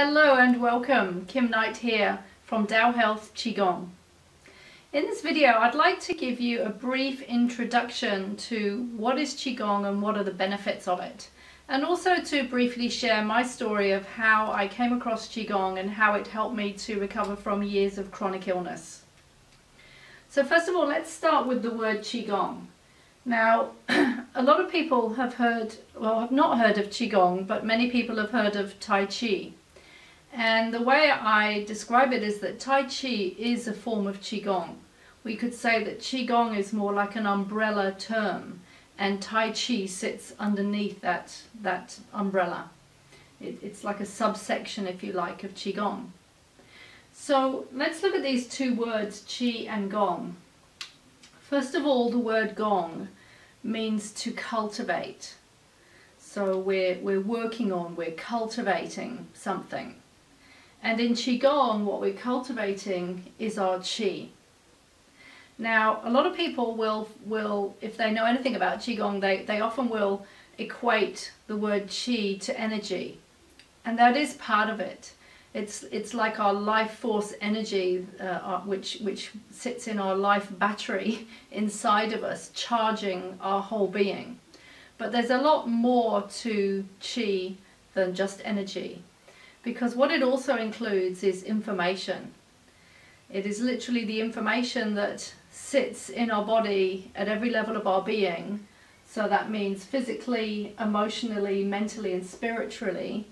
Hello and welcome, Kim Knight here from Tao Health Qigong. In this video I'd like to give you a brief introduction to what is Qigong and what are the benefits of it and also to briefly share my story of how I came across Qigong and how it helped me to recover from years of chronic illness. So first of all let's start with the word Qigong. Now, a lot of people have heard, well, have not heard of Qigong, but many people have heard of Tai Chi. And the way I describe it is that Tai Chi is a form of Qigong. We could say that Qigong is more like an umbrella term, and Tai Chi sits underneath that, that umbrella. It, it's like a subsection, if you like, of Qigong. So let's look at these two words, Qi and Gong. First of all, the word Gong means to cultivate. So we're, we're working on, we're cultivating something. And in Qigong, what we're cultivating is our Qi. Now, a lot of people will, will if they know anything about Qigong, they, they often will equate the word Qi to energy. And that is part of it. It's, it's like our life force energy, uh, which, which sits in our life battery inside of us, charging our whole being. But there's a lot more to Qi than just energy. Because what it also includes is information. It is literally the information that sits in our body at every level of our being. So that means physically, emotionally, mentally and spiritually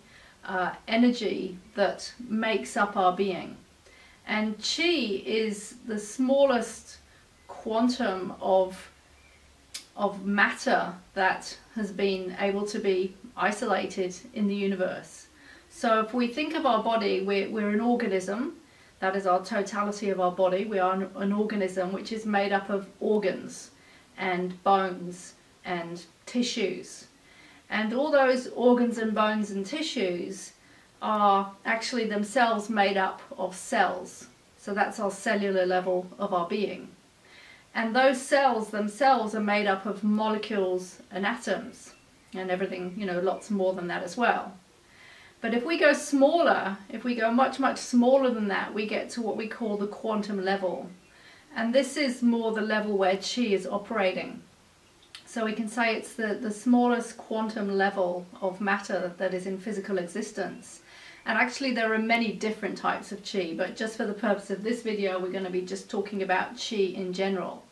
uh, energy that makes up our being. And chi is the smallest quantum of, of matter that has been able to be isolated in the universe. So if we think of our body, we're, we're an organism, that is our totality of our body. We are an, an organism which is made up of organs and bones and tissues. And all those organs and bones and tissues are actually themselves made up of cells. So that's our cellular level of our being. And those cells themselves are made up of molecules and atoms and everything, you know, lots more than that as well. But if we go smaller, if we go much, much smaller than that, we get to what we call the quantum level. And this is more the level where chi is operating. So we can say it's the, the smallest quantum level of matter that is in physical existence. And actually there are many different types of chi, but just for the purpose of this video, we're going to be just talking about chi in general.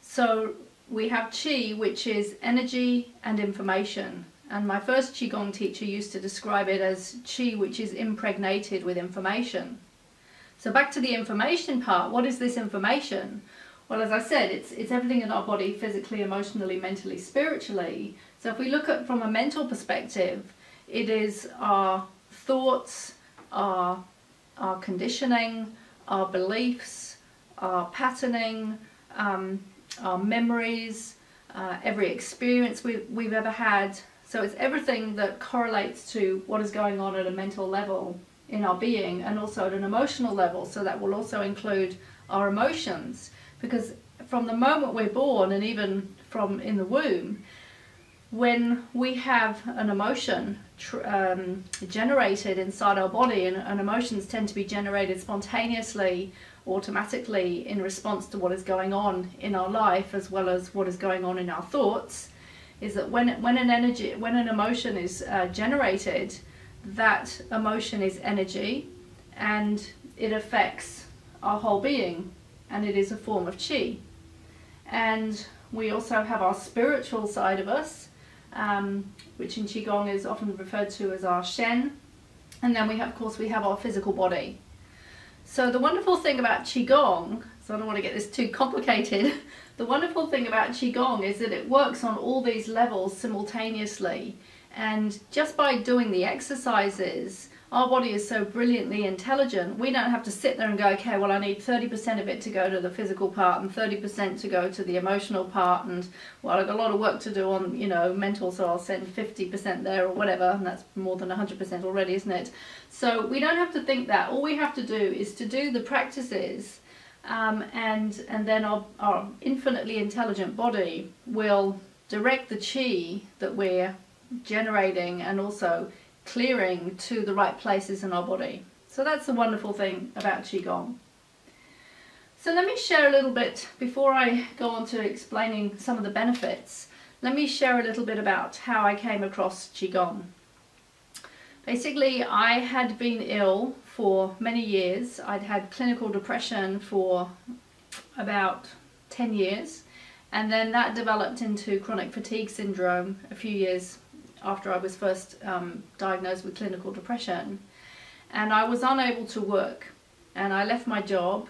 So we have chi, which is energy and information. And my first Qigong teacher used to describe it as chi, which is impregnated with information. So back to the information part, what is this information? Well, as I said, it's, it's everything in our body, physically, emotionally, mentally, spiritually. So if we look at from a mental perspective, it is our thoughts, our, our conditioning, our beliefs, our patterning, um, our memories, uh, every experience we've, we've ever had. So it's everything that correlates to what is going on at a mental level in our being and also at an emotional level. So that will also include our emotions because from the moment we're born and even from in the womb, when we have an emotion um, generated inside our body, and, and, emotions tend to be generated spontaneously, automatically in response to what is going on in our life as well as what is going on in our thoughts, is that when, when an energy, when an emotion is uh, generated, that emotion is energy and it affects our whole being and it is a form of chi. And we also have our spiritual side of us, um, which in Qigong is often referred to as our Shen. And then we have, of course, we have our physical body. So the wonderful thing about Qigong, so I don't want to get this too complicated, the wonderful thing about Qigong is that it works on all these levels simultaneously. And just by doing the exercises, our body is so brilliantly intelligent, we don't have to sit there and go, okay, well, I need 30% of it to go to the physical part and 30% to go to the emotional part. And, well, I've got a lot of work to do on, you know, mental, so I'll send 50% there or whatever. And that's more than 100% already, isn't it? So we don't have to think that. All we have to do is to do the practices um, and, and then our, our infinitely intelligent body will direct the chi that we're generating and also clearing to the right places in our body. So that's the wonderful thing about Qigong. So let me share a little bit, before I go on to explaining some of the benefits, let me share a little bit about how I came across Qigong. Basically, I had been ill for many years. I'd had clinical depression for about 10 years and then that developed into chronic fatigue syndrome a few years after I was first um, diagnosed with clinical depression and I was unable to work and I left my job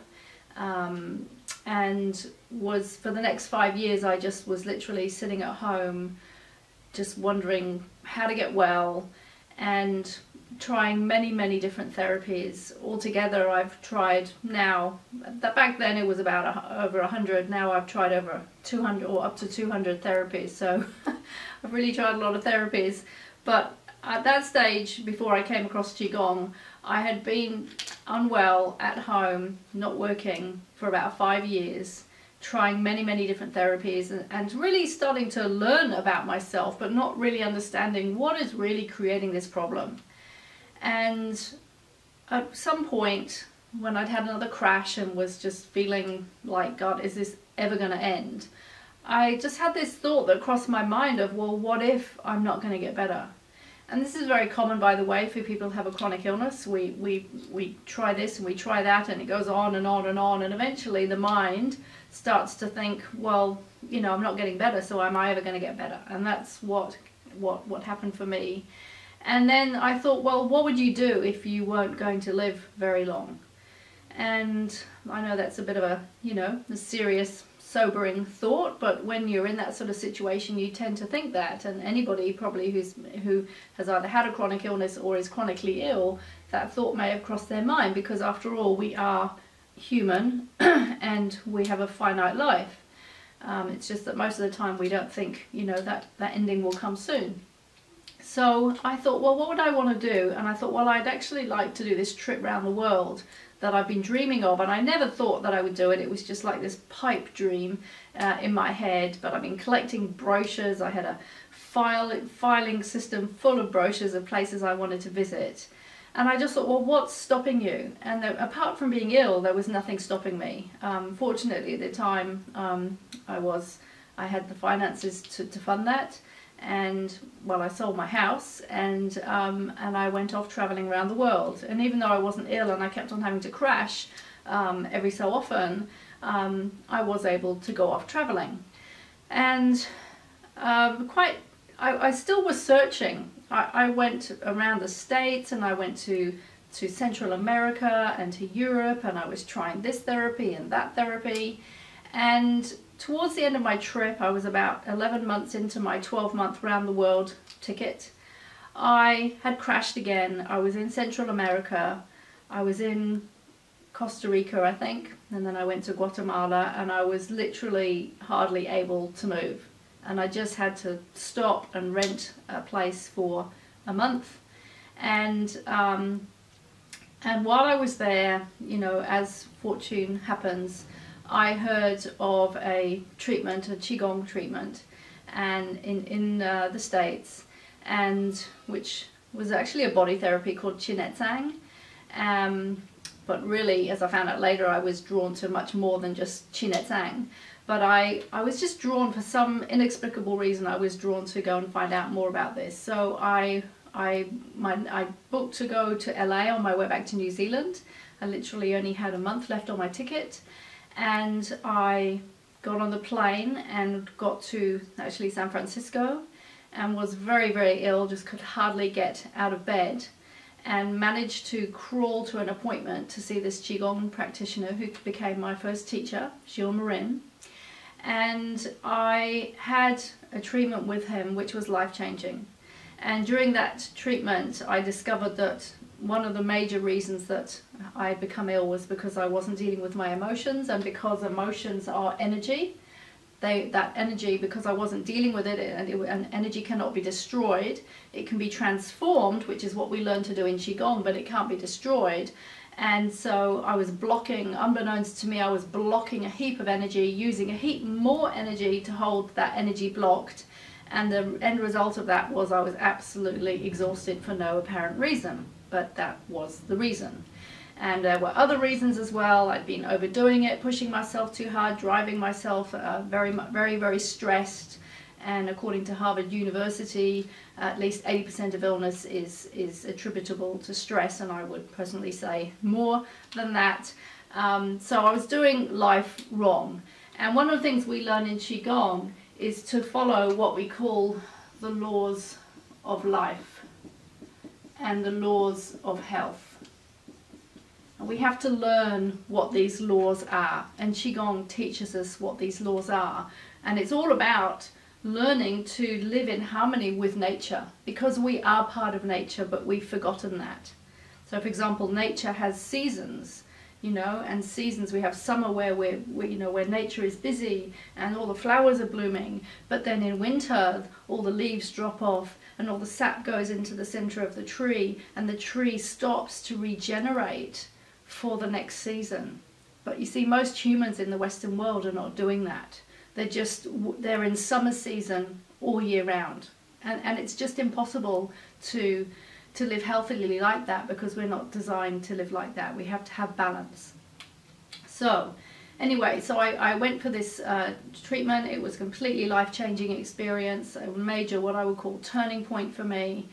um, and was for the next five years I just was literally sitting at home just wondering how to get well and trying many many different therapies altogether. I've tried now that back then it was about a, over 100 now I've tried over 200 or up to 200 therapies. So I've really tried a lot of therapies. But at that stage before I came across Qigong I had been unwell at home not working for about five years trying many many different therapies and, and really starting to learn about myself but not really understanding what is really creating this problem and at some point when I'd had another crash and was just feeling like, God, is this ever going to end? I just had this thought that crossed my mind of, well, what if I'm not going to get better? And this is very common, by the way, for people who have a chronic illness. We, we, we try this and we try that, and it goes on and on and on, and eventually the mind starts to think, well, you know, I'm not getting better, so am I ever going to get better? And that's what, what, what happened for me. And then I thought, well, what would you do if you weren't going to live very long? And I know that's a bit of a, you know, a serious, sobering thought, but when you're in that sort of situation, you tend to think that. And anybody probably who's who has either had a chronic illness or is chronically ill, that thought may have crossed their mind because after all, we are human and we have a finite life. Um, it's just that most of the time we don't think, you know, that that ending will come soon. So I thought, well, what would I want to do? And I thought, well, I'd actually like to do this trip around the world that I've been dreaming of. And I never thought that I would do it. It was just like this pipe dream uh, in my head. But I've been collecting brochures. I had a file, filing system full of brochures of places I wanted to visit. And I just thought, well, what's stopping you? And there, apart from being ill, there was nothing stopping me. Um, fortunately, at the time, um, I was, I had the finances to, to fund that and well I sold my house and um, and I went off traveling around the world. And even though I wasn't ill and I kept on having to crash um, every so often um, I was able to go off traveling. And um, quite I, I, still was searching. I, I, went around the States and I went to to Central America and to Europe and I was trying this therapy and that therapy. And towards the end of my trip, I was about 11 months into my 12 month round the world ticket. I had crashed again. I was in Central America. I was in Costa Rica, I think, and then I went to Guatemala and I was literally hardly able to move. And I just had to stop and rent a place for a month. And um, and while I was there, you know, as fortune happens, I heard of a treatment, a Qigong treatment, and in, in uh, the States, and which was actually a body therapy called Chi Nei Tsang. Um, but really, as I found out later, I was drawn to much more than just Chi Nei Tsang. But I, I was just drawn, for some inexplicable reason, I was drawn to go and find out more about this. So I, I, my, I booked to go to LA on my way back to New Zealand. I literally only had a month left on my ticket and I got on the plane and got to actually San Francisco and was very very ill just could hardly get out of bed and managed to crawl to an appointment to see this Qigong practitioner who became my first teacher, Gilles Marin. And I had a treatment with him which was life-changing. And during that treatment I discovered that one of the major reasons that I become ill was because I wasn't dealing with my emotions and because emotions are energy. They, that energy, because I wasn't dealing with it and, it, and energy cannot be destroyed, it can be transformed, which is what we learn to do in Qigong, but it can't be destroyed. And so I was blocking, unbeknownst to me, I was blocking a heap of energy, using a heap more energy to hold that energy blocked And the end result of that was I was absolutely exhausted for no apparent reason, but that was the reason. And there were other reasons as well. I'd been overdoing it, pushing myself too hard, driving myself uh, very, very, very stressed. And according to Harvard University, at least 80% of illness is, is attributable to stress, and I would personally say more than that. Um, so I was doing life wrong. And one of the things we learn in Qigong is to follow what we call the laws of life and the laws of health. And we have to learn what these laws are. And Qigong teaches us what these laws are. And it's all about learning to live in harmony with nature because we are part of nature, but we've forgotten that. So, for example, nature has seasons you know and seasons. We have summer where we're we, you know where nature is busy and all the flowers are blooming. But then in winter all the leaves drop off and all the sap goes into the center of the tree and the tree stops to regenerate for the next season. But you see most humans in the western world are not doing that. They're just they're in summer season all year round. And and it's just impossible to to live healthily like that because we're not designed to live like that. We have to have balance. So anyway, so I, I went for this uh, treatment. It was completely life-changing experience, a major what I would call turning point for me.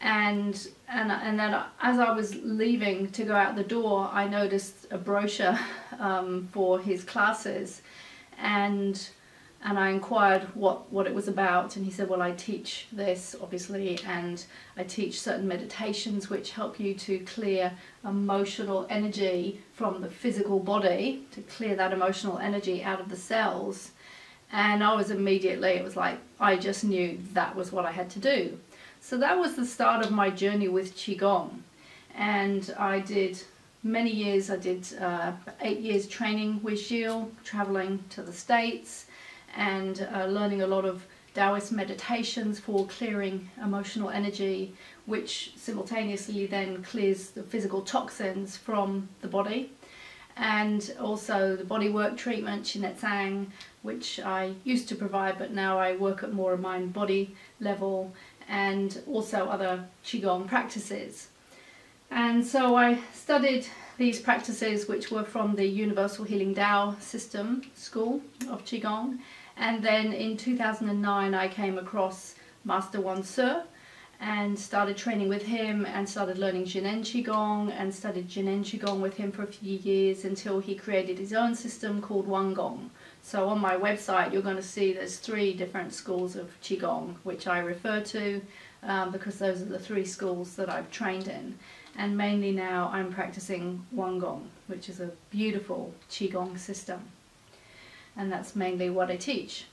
And and and then as I was leaving to go out the door, I noticed a brochure um, for his classes, and and I inquired what, what it was about and he said well I teach this obviously and I teach certain meditations which help you to clear emotional energy from the physical body to clear that emotional energy out of the cells. And I was immediately it was like I just knew that was what I had to do. So that was the start of my journey with Qigong. And I did many years I did uh, eight years training with Gilles traveling to the States and uh, learning a lot of Taoist meditations for clearing emotional energy, which simultaneously then clears the physical toxins from the body. And also the bodywork treatment, Chi Nei Tsang, which I used to provide, but now I work at more a mind body level, and also other Qigong practices. And so I studied these practices, which were from the Universal Healing Tao System School of Qigong, and then in 2009 I came across Master Wan Se and started training with him and started learning Zhineng Qigong and studied Zhineng Qigong with him for a few years until he created his own system called Wan Gong. So on my website you're going to see there's three different schools of Qigong which I refer to um, because those are the three schools that I've trained in. And mainly now I'm practicing Wan Gong, which is a beautiful Qigong system and that's mainly what I teach.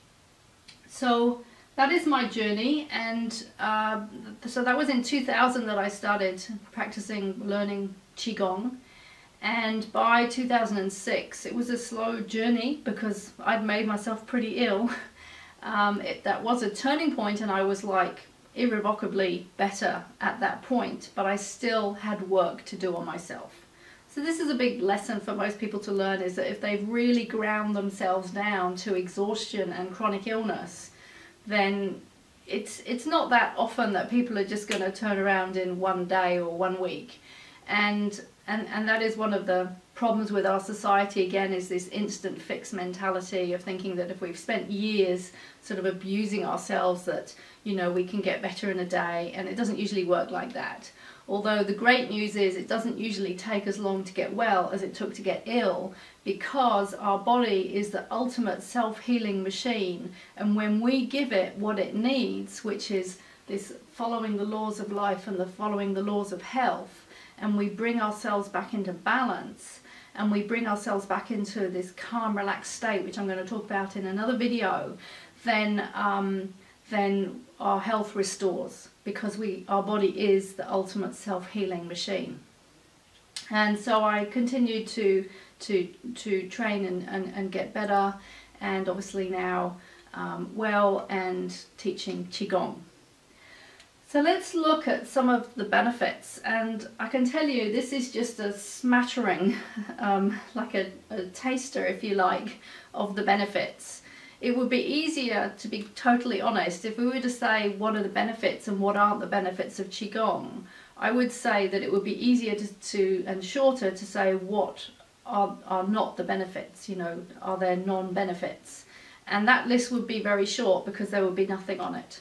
So that is my journey and uh, so that was in 2000 that I started practicing learning Qigong and by 2006 it was a slow journey because I'd made myself pretty ill. Um, it, that was a turning point and I was like irrevocably better at that point but I still had work to do on myself. So this is a big lesson for most people to learn is that if they've really ground themselves down to exhaustion and chronic illness, then it's it's not that often that people are just going to turn around in one day or one week. And and and that is one of the problems with our society again is this instant fix mentality of thinking that if we've spent years sort of abusing ourselves that you know we can get better in a day and it doesn't usually work like that Although the great news is it doesn't usually take as long to get well as it took to get ill because our body is the ultimate self-healing machine. And when we give it what it needs, which is this following the laws of life and the following the laws of health, and we bring ourselves back into balance and we bring ourselves back into this calm, relaxed state, which I'm going to talk about in another video, then um, then our health restores because we our body is the ultimate self-healing machine. And so I continued to to to train and, and, and get better and obviously now um, well and teaching Qigong. So let's look at some of the benefits and I can tell you this is just a smattering, um, like a, a taster if you like, of the benefits it would be easier, to be totally honest, if we were to say what are the benefits and what aren't the benefits of Qigong, I would say that it would be easier to, to and shorter to say what are, are not the benefits, you know, are there non-benefits. And that list would be very short because there would be nothing on it.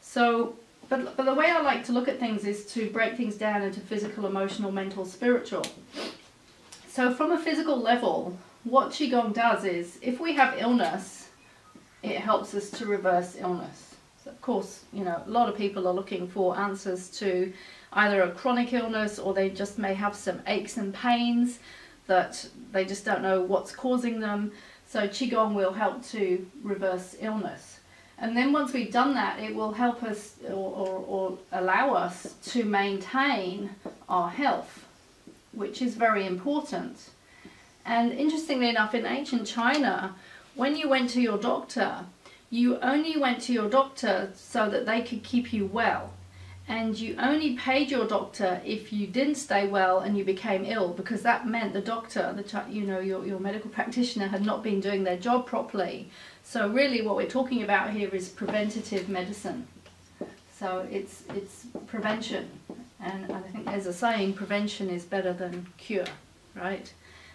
So, but, but the way I like to look at things is to break things down into physical, emotional, mental, spiritual. So from a physical level, what Qigong does is, if we have illness, it helps us to reverse illness. So of course, you know, a lot of people are looking for answers to either a chronic illness or they just may have some aches and pains that they just don't know what's causing them. So Qigong will help to reverse illness. And then once we've done that, it will help us or, or, or allow us to maintain our health, which is very important. And interestingly enough, in ancient China, when you went to your doctor, you only went to your doctor so that they could keep you well. And you only paid your doctor if you didn't stay well and you became ill because that meant the doctor the you know your, your medical practitioner had not been doing their job properly. So really what we're talking about here is preventative medicine. So it's it's prevention. And I think there's a saying prevention is better than cure right?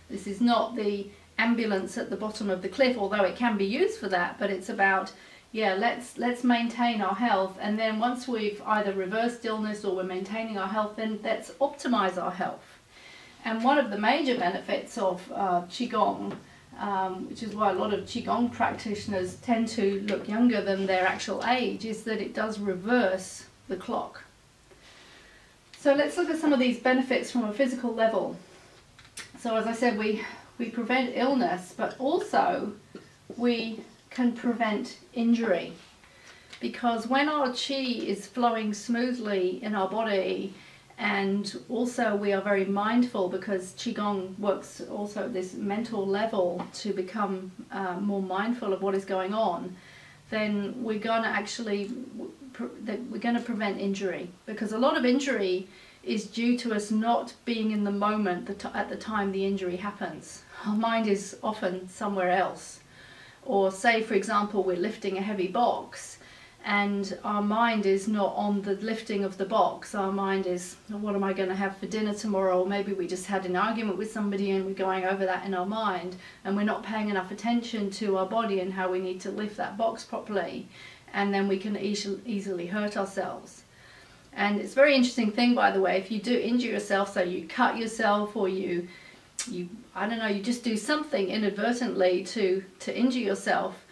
This is not the ambulance at the bottom of the cliff although it can be used for that but it's about yeah, let's let's maintain our health, and then once we've either reversed illness or we're maintaining our health, then let's optimize our health. And one of the major benefits of uh, qigong, um, which is why a lot of qigong practitioners tend to look younger than their actual age, is that it does reverse the clock. So let's look at some of these benefits from a physical level. So as I said, we we prevent illness, but also we can prevent injury. Because when our chi is flowing smoothly in our body, and also we are very mindful because qigong works also at this mental level to become uh, more mindful of what is going on then we're going to actually we're going to prevent injury because a lot of injury is due to us not being in the moment at the time the injury happens our mind is often somewhere else or say, for example, we're lifting a heavy box and our mind is not on the lifting of the box. Our mind is, what am I going to have for dinner tomorrow? Or maybe we just had an argument with somebody and we're going over that in our mind and we're not paying enough attention to our body and how we need to lift that box properly. And then we can easily hurt ourselves. And it's a very interesting thing, by the way, if you do injure yourself, so you cut yourself or you you I don't know you just do something inadvertently to to injure yourself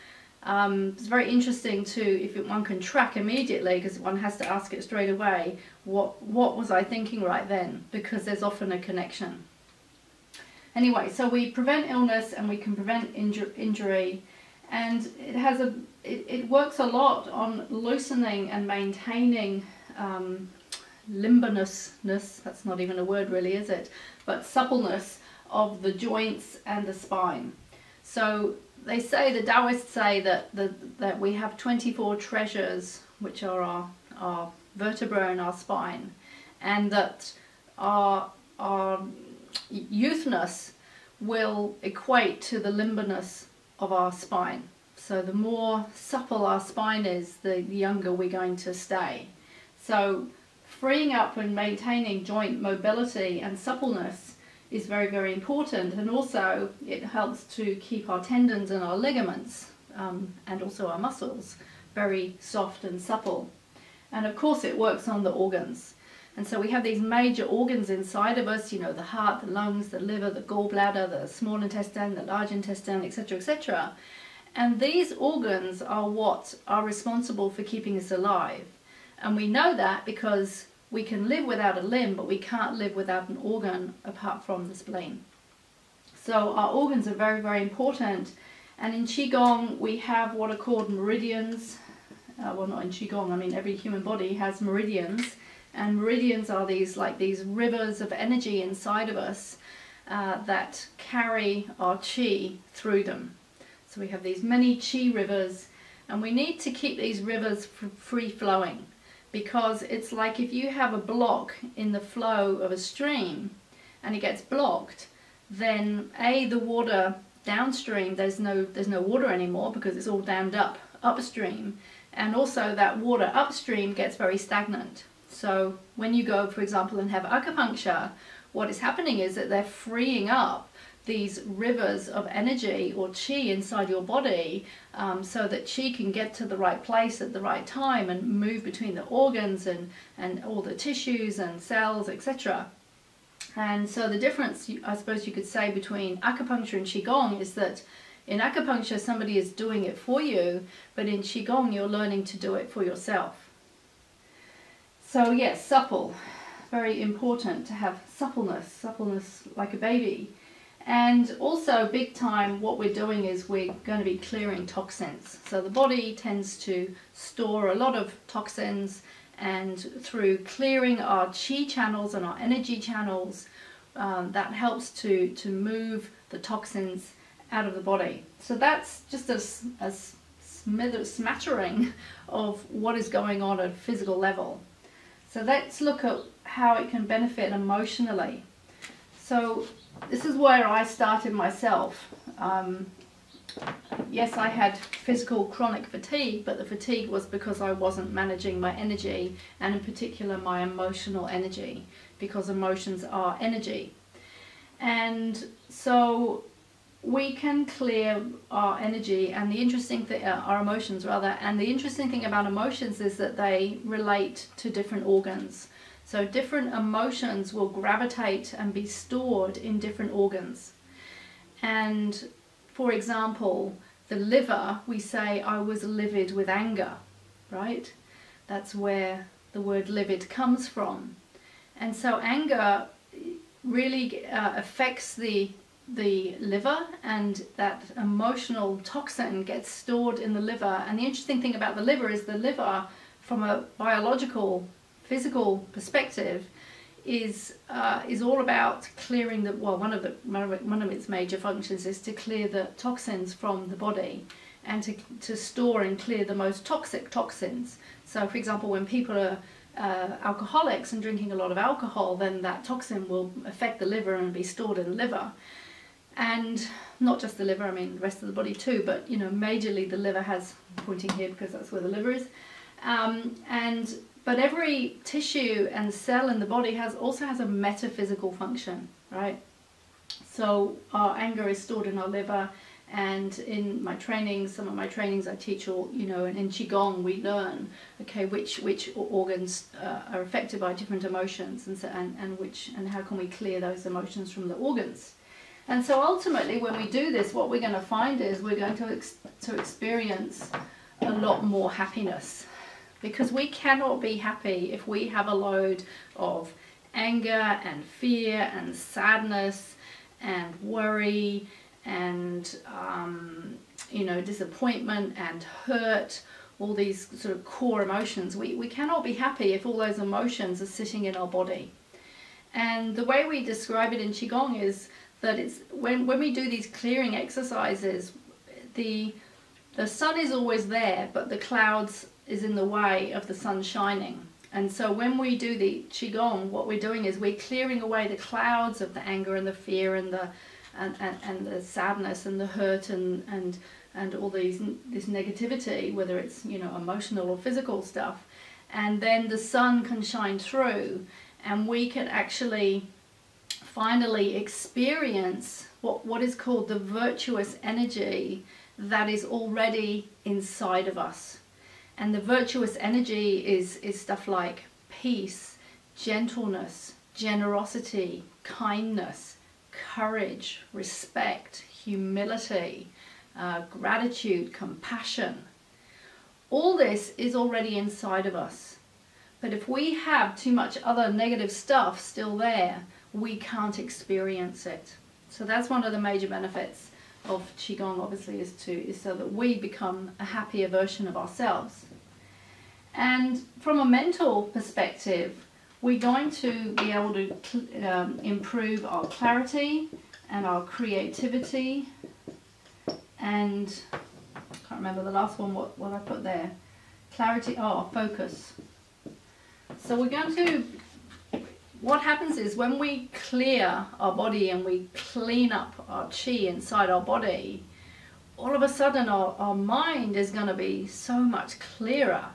um, it's very interesting to if it, one can track immediately because one has to ask it straight away what what was I thinking right then? Because there's often a connection. Anyway so we prevent illness and we can prevent inju injury. And it has a it, it works a lot on loosening and maintaining um, that's not even a word really is it but suppleness of the joints and the spine. So they say, the Taoists say that, the, that we have 24 treasures, which are our, our vertebrae and our spine, and that our, our youthness will equate to the limberness of our spine. So the more supple our spine is, the younger we're going to stay. So freeing up and maintaining joint mobility and suppleness is very, very important. And also it helps to keep our tendons and our ligaments um, and also our muscles very soft and supple. And of course it works on the organs. And so we have these major organs inside of us, you know, the heart, the lungs, the liver, the gallbladder, the small intestine, the large intestine, etc., etc. And these organs are what are responsible for keeping us alive. And we know that because we can live without a limb, but we can't live without an organ apart from the spleen. So our organs are very, very important. And in Qigong, we have what are called meridians. Uh, well, not in Qigong, I mean every human body has meridians. And meridians are these like these rivers of energy inside of us uh, that carry our Qi through them. So we have these many Qi rivers and we need to keep these rivers free flowing because it's like if you have a block in the flow of a stream and it gets blocked then a the water downstream there's no there's no water anymore because it's all dammed up upstream. And also that water upstream gets very stagnant. So when you go for example and have acupuncture what is happening is that they're freeing up these rivers of energy or chi inside your body um, so that chi can get to the right place at the right time and move between the organs and, and all the tissues and cells, etc. And so the difference, I suppose you could say, between acupuncture and Qigong is that in acupuncture somebody is doing it for you, but in Qigong you're learning to do it for yourself. So yes, supple. Very important to have suppleness, suppleness like a baby. And also big time what we're doing is we're going to be clearing toxins. So the body tends to store a lot of toxins and through clearing our chi channels and our energy channels um, that helps to, to move the toxins out of the body. So that's just a, a smattering of what is going on at a physical level. So let's look at how it can benefit emotionally. So this is where I started myself. Um, yes, I had physical chronic fatigue, but the fatigue was because I wasn't managing my energy, and in particular my emotional energy, because emotions are energy. And so we can clear our energy and the interesting thing, uh, our emotions rather, and the interesting thing about emotions is that they relate to different organs. So different emotions will gravitate and be stored in different organs. And for example, the liver, we say, I was livid with anger, right? That's where the word livid comes from. And so anger really uh, affects the the liver and that emotional toxin gets stored in the liver and the interesting thing about the liver is the liver from a biological physical perspective is uh, is all about clearing the well one of the one of its major functions is to clear the toxins from the body and to, to store and clear the most toxic toxins. So for example when people are uh, alcoholics and drinking a lot of alcohol then that toxin will affect the liver and be stored in the liver. And not just the liver I mean the rest of the body too but you know majorly the liver has pointing here because that's where the liver is um, and but every tissue and cell in the body has also has a metaphysical function, right? So our anger is stored in our liver and in my trainings, some of my trainings I teach all, you know, and in Qigong we learn, okay, which which organs uh, are affected by different emotions and, so, and, and which and how can we clear those emotions from the organs. And so ultimately when we do this, what we're going to find is we're going to, ex to experience a lot more happiness because we cannot be happy if we have a load of anger and fear and sadness and worry and um, you know disappointment and hurt all these sort of core emotions. We, we cannot be happy if all those emotions are sitting in our body. And the way we describe it in qigong is that it's when when we do these clearing exercises the the sun is always there but the clouds is in the way of the sun shining. And so when we do the Qigong, what we're doing is we're clearing away the clouds of the anger and the fear and the and, and, and the sadness and the hurt and, and and all these this negativity, whether it's you know emotional or physical stuff. And then the sun can shine through and we can actually finally experience what, what is called the virtuous energy that is already inside of us. And the virtuous energy is, is stuff like peace, gentleness, generosity, kindness, courage, respect, humility, uh, gratitude, compassion. All this is already inside of us. But if we have too much other negative stuff still there, we can't experience it. So that's one of the major benefits of Qigong obviously is to is so that we become a happier version of ourselves. And from a mental perspective, we're going to be able to um, improve our clarity and our creativity. And I can't remember the last one what, what I put there. Clarity oh focus. So we're going to what happens is when we clear our body and we clean up our chi inside our body, all of a sudden our, our mind is going to be so much clearer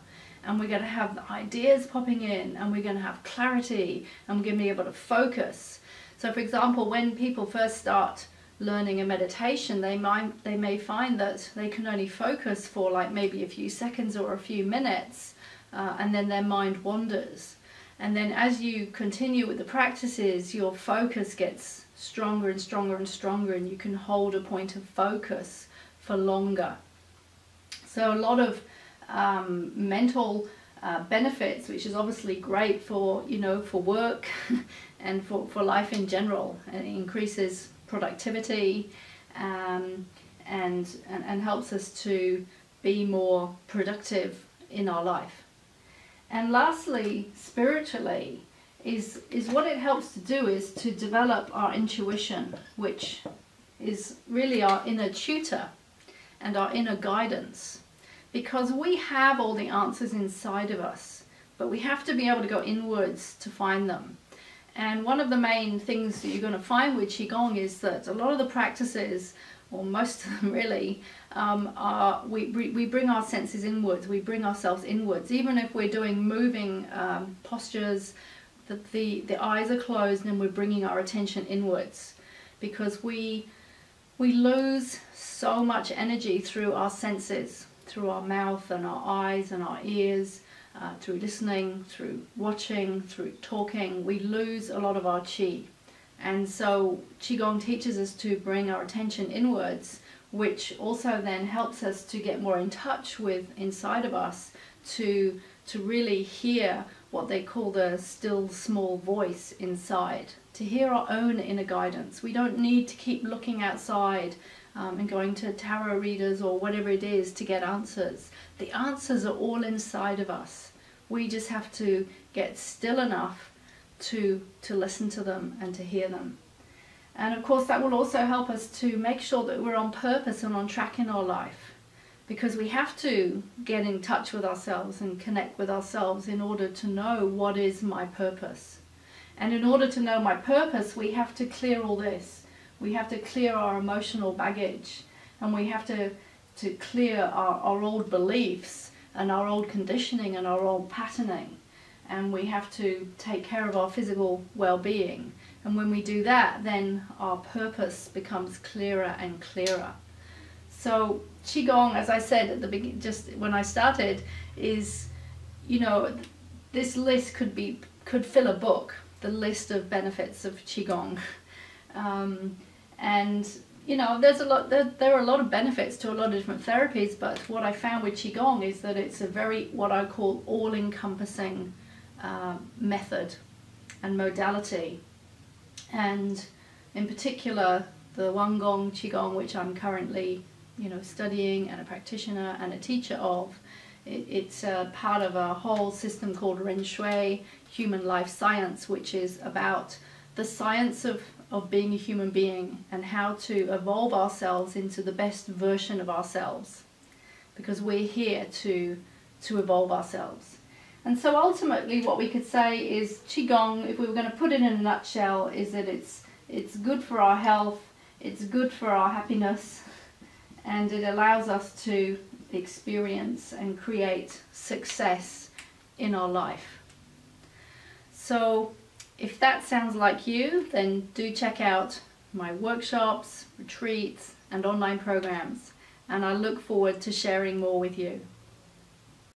and we're going to have ideas popping in and we're going to have clarity and we're going to be able to focus. So for example, when people first start learning a meditation, they might they may find that they can only focus for like maybe a few seconds or a few minutes, uh, and then their mind wanders. And then as you continue with the practices, your focus gets stronger and stronger and stronger, and you can hold a point of focus for longer. So a lot of um, mental uh, benefits, which is obviously great for you know for work and for, for life in general. It increases productivity um, and, and, and helps us to be more productive in our life. And lastly, spiritually, is, is what it helps to do is to develop our intuition, which is really our inner tutor and our inner guidance. Because we have all the answers inside of us, but we have to be able to go inwards to find them. And one of the main things that you're going to find with Qigong is that a lot of the practices, or most of them really, um, are we, we bring our senses inwards, we bring ourselves inwards. Even if we're doing moving um, postures, the, the, the eyes are closed and we're bringing our attention inwards because we, we lose so much energy through our senses, through our mouth and our eyes and our ears uh, through listening, through watching, through talking, we lose a lot of our chi. And so Qigong teaches us to bring our attention inwards, which also then helps us to get more in touch with inside of us to, to really hear what they call the still small voice inside, to hear our own inner guidance. We don't need to keep looking outside um, and going to tarot readers or whatever it is to get answers. The answers are all inside of us. We just have to get still enough to, to listen to them and to hear them. And of course that will also help us to make sure that we're on purpose and on track in our life. Because we have to get in touch with ourselves and connect with ourselves in order to know what is my purpose. And in order to know my purpose, we have to clear all this. We have to clear our emotional baggage and we have to, to clear our, our old beliefs and our old conditioning and our old patterning. And we have to take care of our physical well-being. And when we do that, then our purpose becomes clearer and clearer. So Qigong, as I said at the beginning, just when I started, is, you know, this list could be, could fill a book, the list of benefits of Qigong. Um, and you know, there's a lot. There, there are a lot of benefits to a lot of different therapies, but what I found with qigong is that it's a very what I call all-encompassing uh, method and modality, and in particular the Wan Gong qigong, which I'm currently, you know, studying and a practitioner and a teacher of. It, it's part of a whole system called Ren Xue, Human Life Science, which is about the science of of being a human being and how to evolve ourselves into the best version of ourselves because we're here to to evolve ourselves and so ultimately what we could say is qigong if we were going to put it in a nutshell is that it's it's good for our health it's good for our happiness and it allows us to experience and create success in our life so if that sounds like you, then do check out my workshops, retreats, and online programs, and I look forward to sharing more with you.